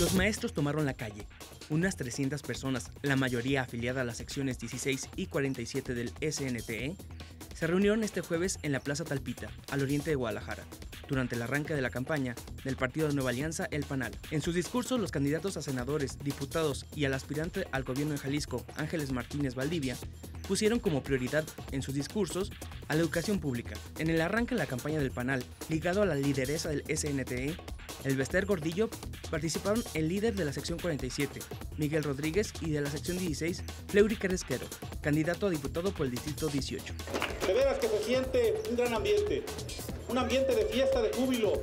Los maestros tomaron la calle. Unas 300 personas, la mayoría afiliada a las secciones 16 y 47 del SNTE, se reunieron este jueves en la Plaza Talpita, al oriente de Guadalajara, durante el arranque de la campaña del Partido de Nueva Alianza El Panal. En sus discursos, los candidatos a senadores, diputados y al aspirante al gobierno de Jalisco, Ángeles Martínez Valdivia, pusieron como prioridad en sus discursos a la educación pública. En el arranque de la campaña del Panal, ligado a la lideresa del SNTE, el Bester Gordillo, participaron el líder de la sección 47, Miguel Rodríguez, y de la sección 16, Fleury Carrasquero, candidato a diputado por el distrito 18. De veras que se siente un gran ambiente, un ambiente de fiesta, de júbilo,